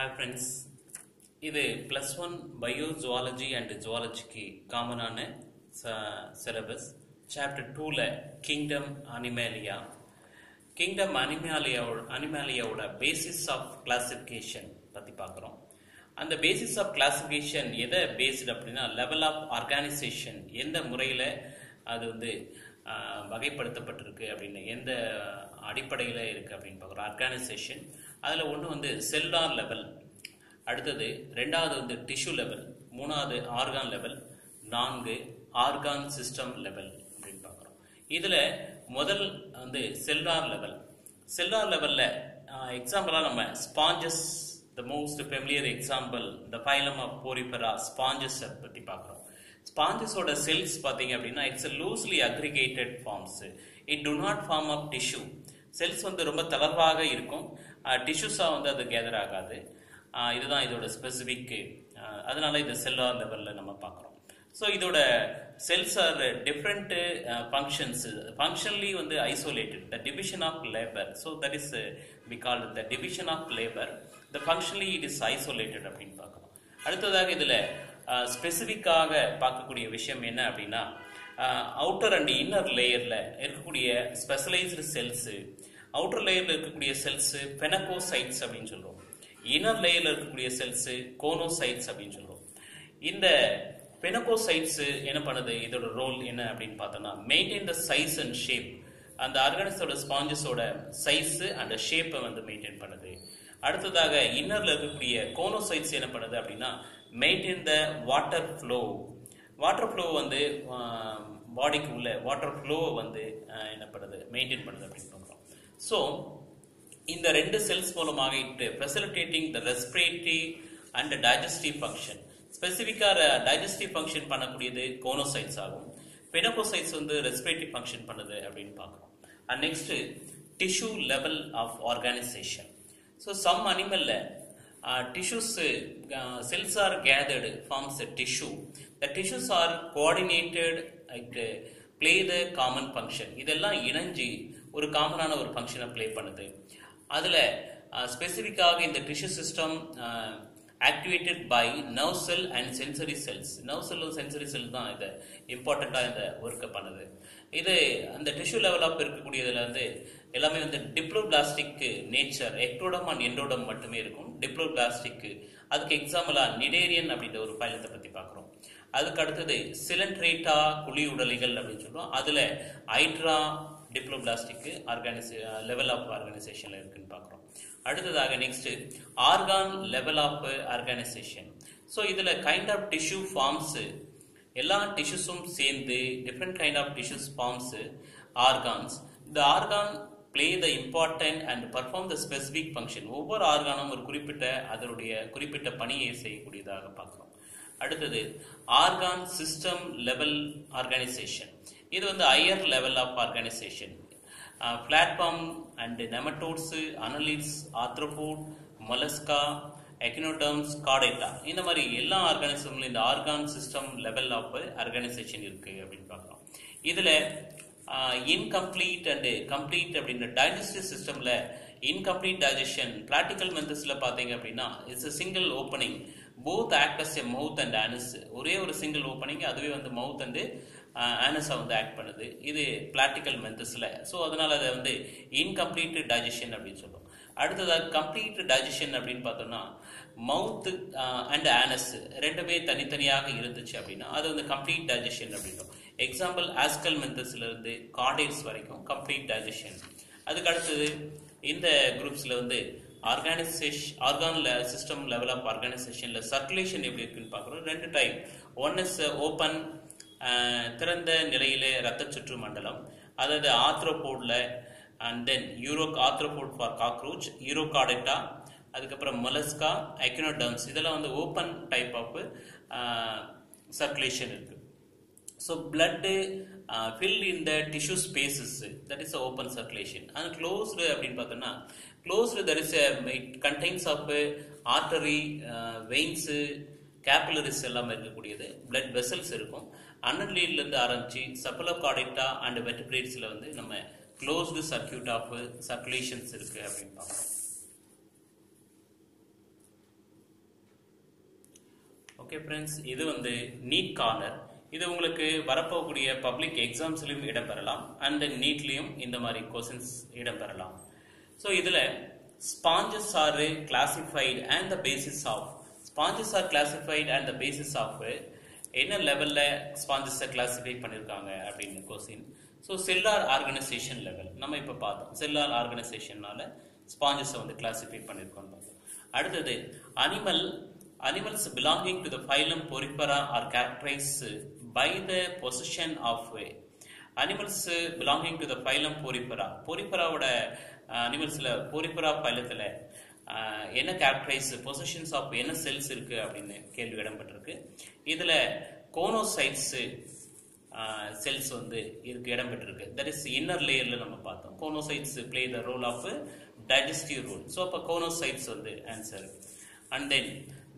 Hi friends இது plus one bio zoology and ஜுவாலஜிக்கு காமனான syllabus chapter டூவில் கிங்டம் அனிமேலியா கிங்டம் அனிமேலியாவோட அனிமேலியாவோட பேசிஸ் ஆஃப் கிளாசிஃபிகேஷன் பற்றி பார்க்குறோம். அந்த பேசிஸ் ஆஃப் கிளாசிஃபிகேஷன் எதை பேஸ்டு அப்படின்னா லெவல் ஆஃப் ஆர்கனைசேஷன் எந்த முறையில் அது வந்து வகைப்படுத்தப்பட்டிருக்கு அப்படின்னு எந்த அடிப்படையில் இருக்குது அப்படின்னு பார்க்குறோம். ஆர்கனைசேஷன் அதில் ஒன்று வந்து செல்லார் லெவல் அடுத்தது ரெண்டாவது வந்து டிஷ்யூ லெவல் மூணாவது ஆர்கான் லெவல் நான்கு ஆர்கான் சிஸ்டம் லெவல் அப்படின்னு பார்க்குறோம். இதில் முதல் வந்து செல்லார் லெவல் செல்லார் லெவலில் எக்ஸாம்பிளாக நம்ம sponges the most familiar example the phylum of Porifera sponges பற்றி பார்க்குறோம். ஸ்பாஞ்சஸோட செல்ஸ் பார்த்தீங்க அப்படின்னா it's loosely aggregated forms it do not form of tissue cells வந்து ரொம்ப தளர்வாக இருக்கும். டிஷ்யூஸாக வந்து அது கேதர் ஆகாது. இதுதான் இதோட ஸ்பெசிஃபிக்கு அதனால இது செல்லார் லெவலில் நம்ம பார்க்குறோம். ஸோ இதோட cells are different functions functionally வந்து isolated the division of labour so that is we call the division of labour the functionally it is isolated அப்படின்னு பார்க்குறோம். அடுத்ததாக இதில் ஸ்பெசிஃபிக்காக பார்க்கக்கூடிய விஷயம் என்ன அப்படின்னா அவுட்டர் அண்ட் இன்னர் லேயரில் இருக்கக்கூடிய ஸ்பெஷலைஸ்டு செல்ஸு அவுட்டர் லேயரில் இருக்கக்கூடிய செல்ஸு பெனகோசைட்ஸ் அப்படின்னு சொல்கிறோம் இன்னர் லேயரில் இருக்கக்கூடிய செல்ஸு கோனோசைட்ஸ் அப்படின்னு சொல்கிறோம் இந்த பெனகோசைட்ஸு என்ன பண்ணுது? இதோட ரோல் என்ன அப்படின்னு பார்த்தோம்னா maintain the size and shape அந்த ஆர்கானிஸோட ஸ்பாஞ்சஸோட சைஸு அந்த ஷேப்பை வந்து மெயின்டைன் பண்ணுது. அடுத்ததாக இன்னரில் இருக்கக்கூடிய கோனோசைட்ஸ் என்ன பண்ணுது அப்படின்னா maintain the water flow water flow வந்து பாடிக்கு உள்ள வாட்டர் ஃப்ளோவை வந்து என்ன பண்ணுது? மெயின்டைன் பண்ணுது அப்படின்னு பார்க்குறோம். ஸோ இந்த ரெண்டு செல்ஸ் மூலமாக it facilitating the respiratory and digestive function ஸ்பெசிஃபிக்காக டைஜஸ்டிவ் ஃபங்க்ஷன் பண்ணக்கூடியது கோனோசைட்ஸ் ஆகும். பெனகோசைட்ஸ் வந்து ரெஸ்பிரேட்டரி ஃபங்க்ஷன் பண்ணுது அப்படின்னு பார்க்குறோம். And next tissue level of organisation so some அனிமல்ல tissues cells are gathered forms a tissue. The tissues are coordinated like play the common function இதெல்லாம் இணைஞ்சு ஒரு காமனான ஒரு ஃபங்க்ஷனை ப்ளே பண்ணுது. அதில் ஸ்பெசிஃபிக்காக இந்த tissue system activated by nerve cell and sensory cells nerve cell sensory cell தான் இதை இம்பார்ட்டண்ட்டாக இந்த ஒர்க்கை பண்ணுது. இது அந்த டிஷ்யூ லெவலப் இருக்கக்கூடியதில் வந்து எல்லாமே வந்து diploblastic nature ectoderm and endoderm மட்டுமே இருக்கும். டிப்ளோபிளாஸ்டிக் அதுக்கு எக்ஸாம்பிளாக நிடேரியன் அப்படின்ற ஒரு பைலத்தை பற்றி பார்க்குறோம். அதுக்கு அடுத்தது சிலன்ட்ரேட்டா குழி உடலிகள் அப்படின்னு சொல்லுவோம் அதில் hydra diploblastic organise level of ஆர்கனைசேஷனில் இருக்குன்னு பார்க்குறோம். அடுத்ததாக next organ level of organisation so இதில் கைண்ட் ஆஃப் டிஷ்யூ ஃபார்ம்ஸு எல்லா டிஷ்யூஸும் சேர்ந்து different kind of tissues forms organs இந்த organ play the important and perform the specific function ஒவ்வொரு ஆர்கானும் ஒரு குறிப்பிட்ட அதனுடைய குறிப்பிட்ட பணியை செய்யக்கூடியதாக பார்க்குறோம். அடுத்தது ஆர்கான் சிஸ்டம் லெவல் ஆர்கனைசேஷன் இது வந்து higher level of organisation flatworms and nematodes annelids arthropod Mollusca echinoderms காடேட்டா இந்த மாதிரி எல்லா ஆர்கானிசம்லையும் இந்த organ system level of organisation இருக்குது அப்படின்னு பார்க்கலாம் இதில் இன்கம்ப்ளீட் அண்டு கம்ப்ளீட் அப்படின்ற டைஜஸ்டிவ் சிஸ்டமில் இன்கம்ப்ளீட் டைஜஷன் ப்ராக்டிக்கல் மெத்தட்ஸில் பார்த்தீங்க அப்படின்னா it's a single opening both acts as a mouth and anus ஒரே ஒரு சிங்கிள் ஓப்பனிங் அதுவே வந்து மவுத் அண்டு ஆனஸை வந்து ஆக்ட் பண்ணுது. இது ப்ராக்டிக்கல் மெந்தஸில் ஸோ அதனால் அதை வந்து இன்கம்ப்ளீட் டைஜஷன் அப்படின்னு சொல்லுவோம் அடுத்ததாக கம்ப்ளீட் டைஜஷன் அப்படின்னு பார்த்தோம்னா மவுத்து அண்ட் ஆனஸ் ரெண்டுமே தனித்தனியாக இருந்துச்சு அப்படின்னா அது வந்து கம்ப்ளீட் டைஜஷன் அப்படின்றோம் எக்ஸாம்பிள் ஆஸ்கல் மெந்தஸ்லேருந்து இருந்து வரைக்கும் கம்ப்ளீட் டைஜஷன் அதுக்கு அடுத்தது இந்த குரூப்ஸில் வந்து organisation organ system level of ஆர்கனைசேஷனில் circulation எப்படி இருக்குன்னு பார்க்குறோம். ரெண்டு டைப் ஒன் இஸ் ஓப்பன் திறந்த நிலையிலே ரத்த சுற்று மண்டலம் அதாவது ஆத்ரோபோடில் அண்ட் தென் யூரோ ஆத்ரோபோட் ஃபார் காக்ரோச் யூரோகாடெட்டா அதுக்கப்புறம் மலஸ்கா எக்னோடர்ம்ஸ் இதெல்லாம் வந்து ஓப்பன் டைப் ஆஃப் சர்க்குலேஷன் இருக்குது so blood fill in the tissue spaces that is a open circulation and closed அப்படின்னு பார்த்தோம்னா closed that is it contains of artery veins artery எல்லாமே இருக்கக்கூடியது blood vessels இருக்கும். அன்னலீட்லேருந்து ஆரம்பிச்சு சப்பலோகாடிட்டா and வெட்டிபிரேட்ஸில் வந்து நம்ம க்ளோஸ்டு சர்க்கியூட் ஆஃப் சர்க்குலேஷன்ஸ் இருக்குது அப்படின்னு பார்ப்போம். ஓகே ஃப்ரெண்ட்ஸ் இது வந்து நீட் கார்னர் இது உங்களுக்கு வரப்போகக்கூடிய பப்ளிக் எக்ஸாம்ஸ்லையும் இடம்பெறலாம். அண்ட் நீட்லேயும் இந்த மாதிரி கொஸ்டின்ஸ் இடம்பெறலாம். ஸோ இதில் sponges are classified and the basis of sponges are classified and the basis of என்ன லெவலில் ஸ்பாஞ்சஸை கிளாஸிஃபை பண்ணியிருக்காங்க அப்படின்னு question so cellular organisation level நம்ம இப்போ பார்த்தோம். செல்லார் ஆர்கனைசேஷன்னால ஸ்பாஞ்சஸை வந்து கிளாஸிஃபை பண்ணியிருக்கோம் பார்த்தோம். அடுத்தது animal animals belonging to the phylum Porifera are characterise by the position of animals belonging to the phylum Porifera பொரிப்பராவோட அனிமல்ஸில் பொரிப்பரா பைலத்தில் என்ன கேரக்டரைஸ் பொசிஷன்ஸ் ஆஃப் என்ன செல்ஸ் இருக்கு அப்படின்னு கேள்வி இடம்பெற்றிருக்கு. இதில் கோனோசைட்ஸு செல்ஸ் வந்து இருக்கு இடம்பெற்றிருக்கு. தட் இஸ் இன்னர் லேயரில் நம்ம பார்த்தோம். Choanocytes play the role of digestive role so அப்போ கோனோசைட்ஸ் வந்து answer and then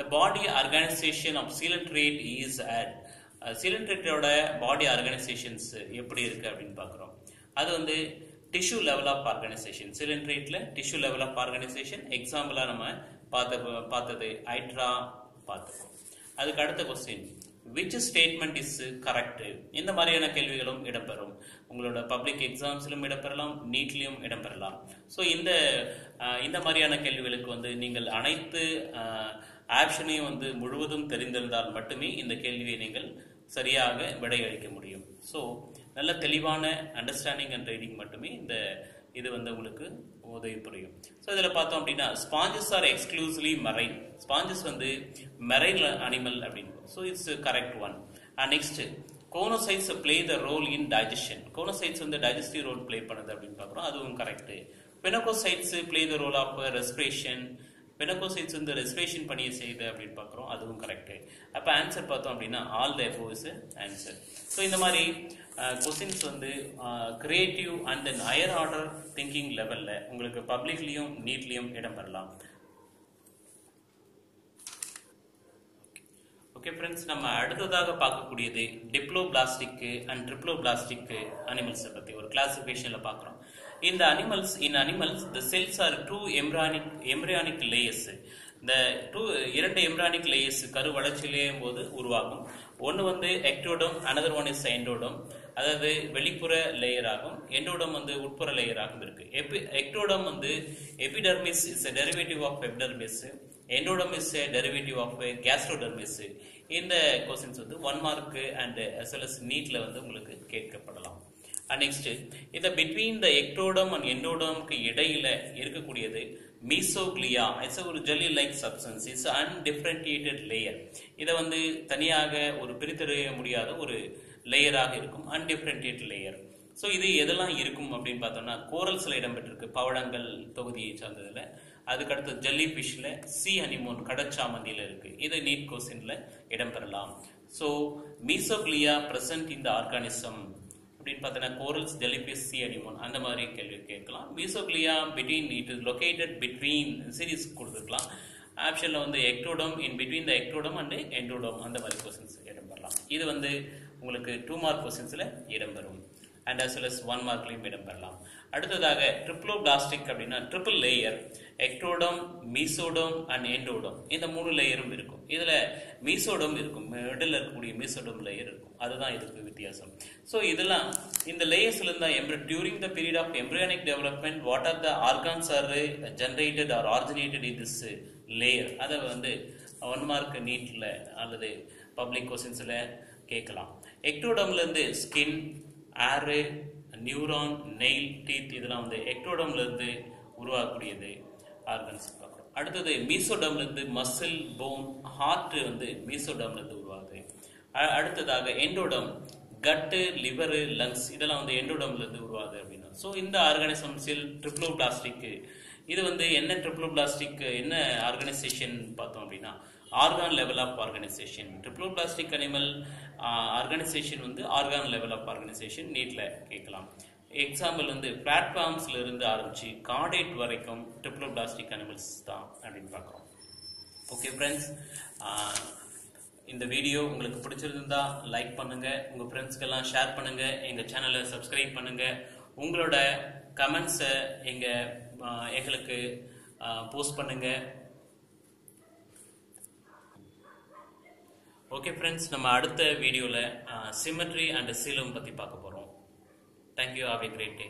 the body organisation of coelenterate is at சீலன்ட்ரேட்டோட body organisations எப்படி இருக்குது அப்படின்னு பார்க்குறோம். அது வந்து டிஷ்யூ லெவல் ஆஃப் ஆர்கனைசேஷன் சிலிண்ட்ரேட்டில் டிஷ்யூ லெவல் ஆஃப் ஆர்கனைசேஷன் எக்ஸாம்பிளாக நம்ம பார்த்த பார்த்தது. ஐட்ரா பார்த்துக்கோம் அதுக்கு அடுத்த question which statement is correct இந்த மாதிரியான கேள்விகளும் இடம்பெறும். உங்களோட பப்ளிக் எக்ஸாம்ஸ்லும் இடம்பெறலாம் நீட்லையும் இடம்பெறலாம். ஸோ இந்த இந்த மாதிரியான கேள்விகளுக்கு வந்து நீங்கள் அனைத்து ஆப்ஷனையும் வந்து முழுவதும் தெரிந்திருந்தால் மட்டுமே இந்த கேள்வியை நீங்கள் சரியாக விடையளிக்க முடியும். ஸோ நல்ல தெளிவான அண்டர்ஸ்டாண்டிங் அண்ட் ரீடிங் மட்டுமே இந்த இது வந்து உங்களுக்கு உதவி புரியும் ஸோ இதில் பார்த்தோம் அப்படின்னா sponges are exclusively marine sponges வந்து மெரைன் அனிமல் அப்படின்னு. So it's correct one and next choanocytes play the role in digestion choanocytes வந்து டைஜஸ்டிவ் ரோல் பிளே பண்ணுது அப்படின்னு பார்க்குறோம். அதுவும் correct pinacocytes play the role of respiration pinacocytes வந்து respiration பண்ணிய செய்யுது அப்படின்னு பார்க்குறோம். அதுவும் கரெக்டு அப்போ ஆன்சர் பார்த்தோம் அப்படின்னா all the above is answer so இந்த மாதிரி கொஸ்டின்ஸ் வந்து creative and then higher order thinking லெவலில் உங்களுக்கு பப்ளிக்லேயும் நீட்லேயும் இடம் பெறலாம் ஓகே ஃப்ரெண்ட்ஸ் நம்ம அடுத்ததாக பார்க்கக்கூடியது diploblastic and triploblastic அனிமல்ஸை பற்றி ஒரு கிளாசிஃபிகேஷனில் பார்க்குறோம். இந்த animals in animals the cells are two embryonic, embryonic layers. இந்த டூ இரண்டு எம்ரானிக் லேயர்ஸ் கரு வளர்ச்சியிலேயும் போது உருவாகும். ஒன்று வந்து ectoderm another one is endoderm அதாவது வெளிப்புற லேயர் ஆகும். எண்டோடம் வந்து உட்புற லேயர் ஆகும் இருக்கு. எபி எக்டோடம் வந்து epidermis is a derivative of epidermis endoderm is a derivative of gastrodermis இந்த கொஸ்டின்ஸ் வந்து one mark and as well as நீட்ல வந்து உங்களுக்கு கேட்கப்படலாம். நெக்ஸ்ட் இந்த பிட்வீன் த எக்டோடம் அண்ட் எண்டோடம்க்கு இடையில இருக்கக்கூடியது மீசோக்ளியா இட்ஸ் ஒரு jelly like substance it's undifferentiated layer இதை வந்து தனியாக ஒரு பிரித்தறிய முடியாத ஒரு லேயராக இருக்கும். அன்டிஃபரன்டியேட் லேயர் ஸோ இது எதெல்லாம் இருக்கும் அப்படின்னு பார்த்தோம்னா கோரல்ஸில் இடம்பெற்றிருக்கு பவளங்கள் தொகுதியை சார்ந்ததில். அதுக்கடுத்து ஜெல்லி ஃபிஷ்ல சி அனிமோன் கடச்சாமந்தியில் இருக்கு. இது நீட் கொஸ்டின்ல இடம்பெறலாம். ஸோ மீசோக்லியா பிரசன்ட் இந்த ஆர்கானிசம் அப்படின்னு பார்த்தோன்னா கோரல்ஸ் ஜெலிபிஸ் சி அனிமோன் அந்த மாதிரி கேள்வி கேட்கலாம். Mesoglea between it is located between series கொடுத்துருக்கலாம். ஆப்ஷனில் வந்து ectoderm in between the ectoderm and endoderm அந்த மாதிரி கொஸ்டின்ஸ் இடம்பெறலாம். இது வந்து உங்களுக்கு டூ மார்க் கொஸ்டின்ஸில் இடம்பெறும். And as well as one மார்க்லையும் இடம்பெறலாம் அடுத்ததாக ட்ரிப்ளோபிளாஸ்டிக் அப்படின்னா triple layer ectoderm mesoderm and endoderm இந்த மூணு லேயரும் இருக்கும். இதில் மீசோடம் இருக்கும். மிடில் இருக்கக்கூடிய மீசோடம் லேயர் இருக்கும். அதுதான் இதுக்கு வித்தியாசம். ஸோ இதெல்லாம் இந்த லேயர்ஸ்லேருந்து தான் எம்ப்ரி during the period of embryonic development what are the organs are generated are originated in this layer அதை வந்து ஒன் மார்க் நீட்டில் அல்லது பப்ளிக் கொஸ்டின்ஸில் கேட்கலாம். எக்டோடம்லேருந்து skin hair neuron nail teeth இதெல்லாம் வந்து எக்டோடம்லேருந்து உருவாகக்கூடியது ஆர்கன்ஸ் பார்க்குறோம். அடுத்தது மீசோடம்லேருந்து மசில் போன் ஹார்ட் வந்து மீசோடம்லேருந்து உருவாகுது. அடுத்ததாக எண்டோடம் கட்டு லிவரு லங்ஸ் இதெல்லாம் வந்து எண்டோடம்லேருந்து உருவாகுது அப்படின்னா. ஸோ இந்த ஆர்கானிசம்ஸில் ட்ரிப்ளோ பிளாஸ்டிக்கு இது வந்து என்ன ட்ரிப்ளோ பிளாஸ்டிக் என்ன ஆர்கனைசேஷன் பார்த்தோம் அப்படின்னா organ level of organisation triploblastic animal organisation வந்து ஆர்கான் லெவல் ஆஃப் ஆர்கனைசேஷன் நீட்டில் கேட்கலாம். எக்ஸாம்பிள் வந்து பிளாட்ஃபார்ம்ஸ்ல இருந்து ஆரம்பிச்சு காடேட் வரைக்கும் ட்ரிப்ளோ பிளாஸ்டிக் அனிமல்ஸ் தான் அப்படின்னு பார்க்குறோம். ஓகே ஃப்ரெண்ட்ஸ் uh, இந்த வீடியோ உங்களுக்கு பிடிச்சிருந்தா லைக் பண்ணுங்க. உங்க ஃப்ரெண்ட்ஸ்க்கெல்லாம் ஷேர் பண்ணுங்க. எங்க சேனலை சப்ஸ்கிரைப் பண்ணுங்க. உங்களோட கமெண்ட்ஸை எங்க uh, எங்களுக்கு uh, போஸ்ட் பண்ணுங்க. ஓகே ஃப்ரெண்ட்ஸ் நம்ம அடுத்த வீடியோவில் சிமெட்ரி அண்ட் சீலம் பற்றி பார்க்க போகிறோம் thank you have a great day